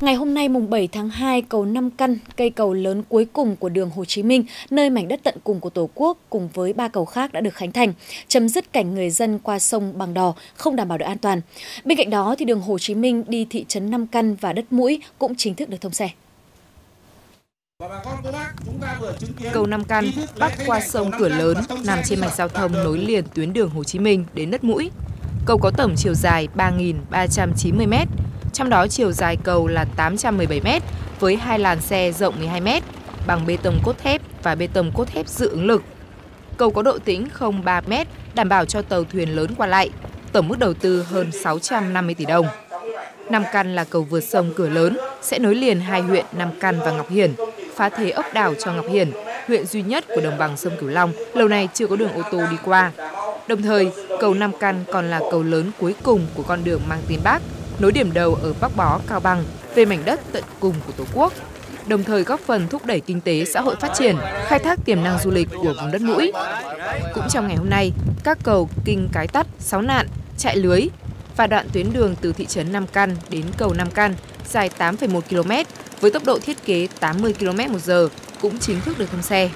Ngày hôm nay mùng 7 tháng 2, cầu Năm Căn, cây cầu lớn cuối cùng của đường Hồ Chí Minh, nơi mảnh đất tận cùng của Tổ quốc cùng với ba cầu khác đã được khánh thành, chấm dứt cảnh người dân qua sông bằng đò không đảm bảo được an toàn. Bên cạnh đó thì đường Hồ Chí Minh đi thị trấn Năm Căn và đất mũi cũng chính thức được thông xe. Cầu Nam Căn bắc qua sông Cửa Lớn nằm trên mạch giao thông nối liền tuyến đường Hồ Chí Minh đến đất mũi. Cầu có tổng chiều dài 3.390 m, trong đó chiều dài cầu là 817 m với hai làn xe rộng 12 m bằng bê tông cốt thép và bê tông cốt thép dự ứng lực. Cầu có độ tĩnh không 3 m, đảm bảo cho tàu thuyền lớn qua lại. Tổng mức đầu tư hơn 650 tỷ đồng. Nam Căn là cầu vượt sông Cửa Lớn, sẽ nối liền hai huyện Nam Căn và Ngọc Hiển, phá thế ốc đảo cho Ngọc Hiển, huyện duy nhất của đồng bằng sông Cửu Long, lâu nay chưa có đường ô tô đi qua. Đồng thời, cầu Nam Căn còn là cầu lớn cuối cùng của con đường mang tên Bắc, nối điểm đầu ở Bắc Bó, Cao Bằng về mảnh đất tận cùng của Tổ quốc, đồng thời góp phần thúc đẩy kinh tế xã hội phát triển, khai thác tiềm năng du lịch của vùng đất mũi. Cũng trong ngày hôm nay, các cầu Kinh Cái Tắt, Sáu Nạn, Chạy Lưới và đoạn tuyến đường từ thị trấn Nam Căn đến cầu Nam Căn dài 8,1 km với tốc độ thiết kế 80 km một giờ cũng chính thức được thông xe.